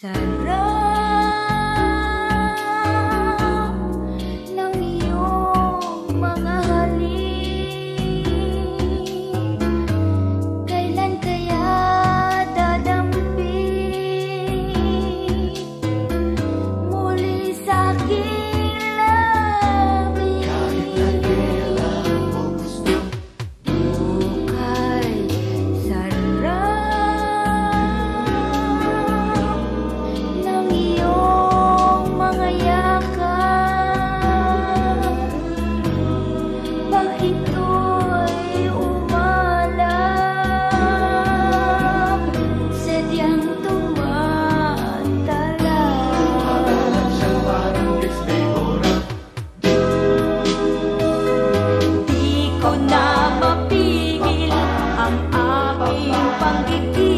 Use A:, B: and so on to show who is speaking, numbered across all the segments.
A: สารรอ ang aking panggigil.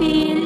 A: feel